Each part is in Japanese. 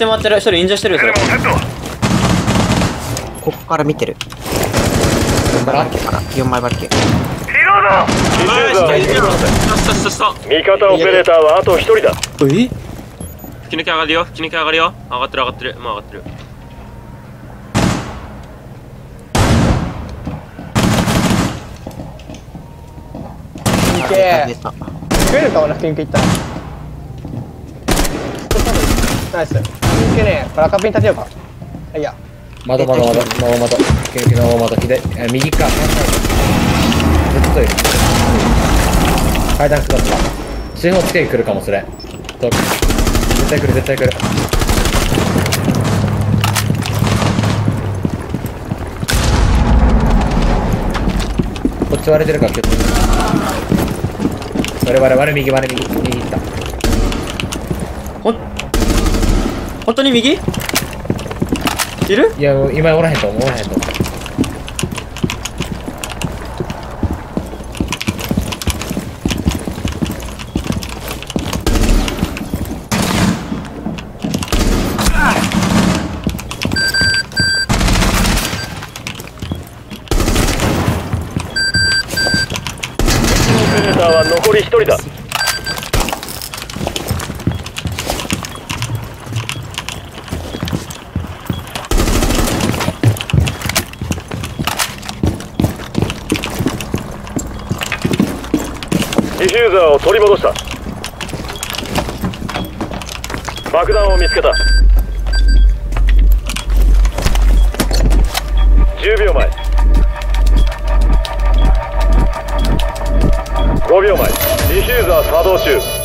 ち回ってる一人インジャーしてるよそれ。ここから見てる。4枚バルケから4枚バルケディフュー。ザー下下下下味方オペレーターはあと一人だ。え？吹き抜け上がるよ吹き抜け上がるよ。上がってる上がってる。もう上がって。るいけ食えるかもな吹き抜けいったら。ナイス吹き抜けねこれ赤ピン立てようか。あいや。まだまだまだ。まだまだ。左え右か。ずっといる階段下った。信号つけに来るかもそれと絶対来る絶対来る。こっち割れてるから気をつけて。我々我々右我々右。右行ったほん本当に右？いる？いや今おらへんと思うおらへんと思う。オペレーターは残り一人だィフューザーを取り戻した。爆弾を見つけた。10秒前。5秒前。ディフューザー作動中。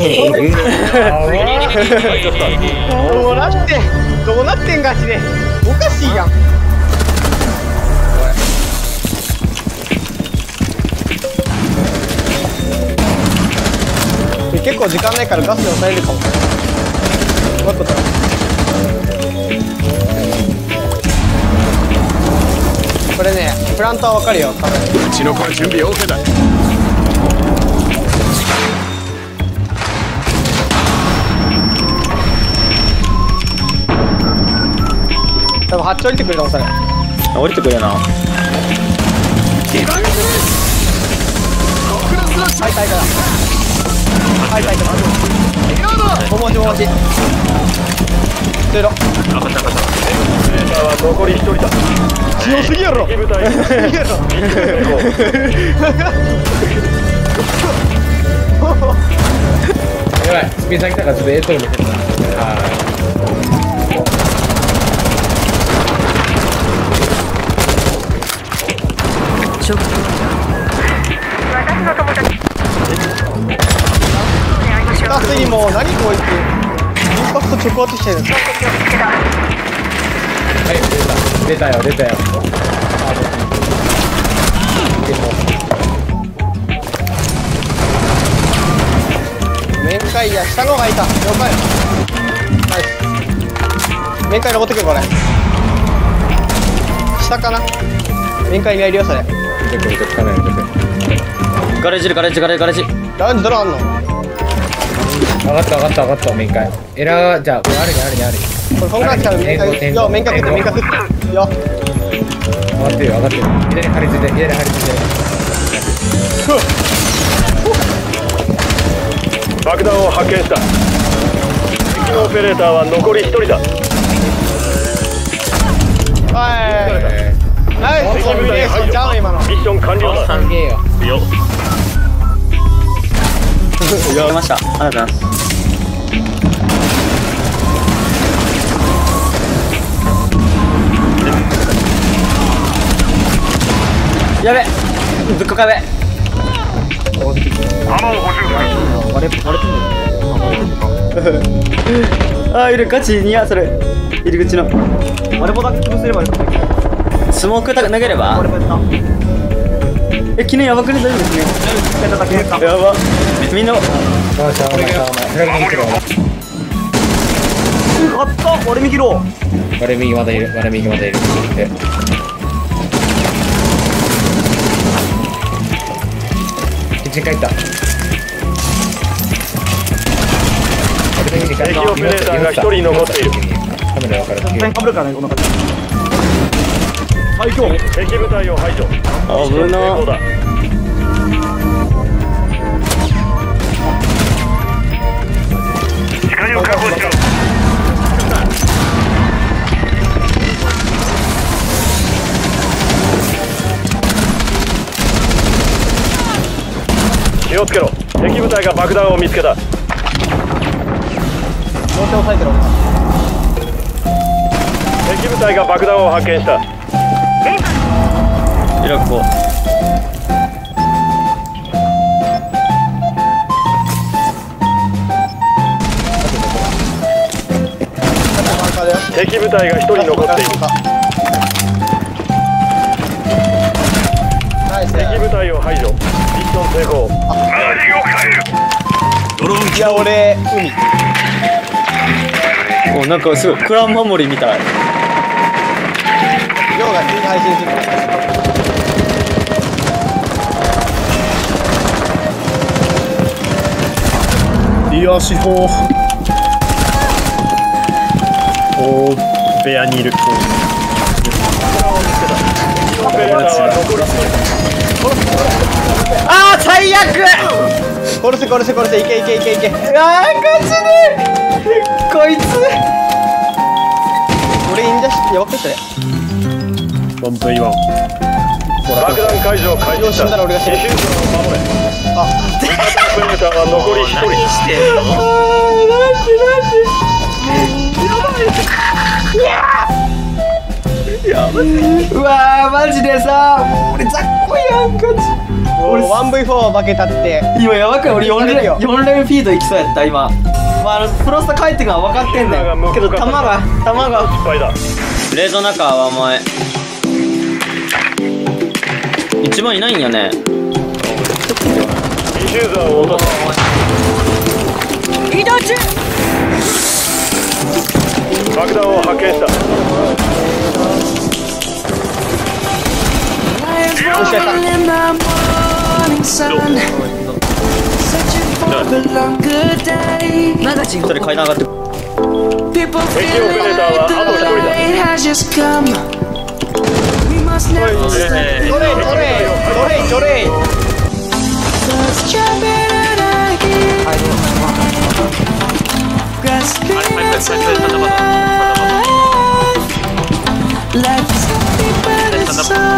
どうなってどうなってんガチでおかしいやん結構時間ないからガスで抑えるかももっとだこれねプラントはわかるよ多分。うちの子は準備 OK だ。多分八丁降りてくるかもそれ降りてくるよな。はいはいからはい。はいからおもちおもちゼロ上がった上がったオペレーターは残り一人だ強すぎやろ敵部隊に強すぎやろやばい。スピード来たからちょっと A トル見てるなは下すぎもう何こいつインパクト直圧してるはい出た出たよ出たよ。面会や下の方がいた。了解。ナイス。面会登ってくるこれ。下かな？面会にやるよそれ。見てくるとかなり見て。くるガレージガレージガレージガレージ。ラウンジドラあんの？上がった上がった上がった面会エラーじゃあこれあるねあるねあるねこれこんから来たら面会よ面会食って面会食ってよ。上がってるよ上がってる左張り付いて左張り付いて。爆弾を発見した。敵のオペレーターは残り一人だ。はいナイスコンビネーションちゃう今のミッション完了だすげえよよやりましたありがとうございますやべぶっこかべ割れ割れてんのあーいるガチにやそれ入り口の割れ棒だけ潰せればよかったけどスモーク投げれば？え昨日やばくね？大丈夫ですね。やば。みんな。まあしゃあった！割れ右ろ我々右まだいる我々右まだいる。でキッチン帰った。敵オペレーターが一人残っている。カメラ分かる。突然かぶるからねこの感じ最強。敵部隊を排除。危な。視界を確保しろ。気をつけろ。敵部隊が爆弾を見つけた。両手押さえてろ敵部隊が爆弾を発見したイラクこマンカーだよ敵部隊が一人残っている。敵部隊を排除。ミッション成功。ドローンいや俺海。うおなんかすごいクラン守りみたい。亮が普通に配信するよしほうおー部屋にいるあー最悪。殺せ殺せ殺せいけいけいけいけ。あーガチでこいつ。俺忍者しやばくしたね 1V1 爆弾解除開始した。死んだら俺が死ぬあオペレーターは残り一人何してんのやばい。うわーマジでさ俺ざっこい。やんガチ俺 1V4 負けたって今やばくない。俺4レ4レンフィードい。きそうやった今まああのフロスト帰ってくのは分かってんだよけど弾が弾が失敗だ冷蔵中はお前一番い。ない。んやねディフューザーを落とす爆弾を発見した。よしやった。一人階段上がってく敵オペレーターはあと一人だえトレイトレイトレイトレイー、あれ、はいはいはいはい、サンダバ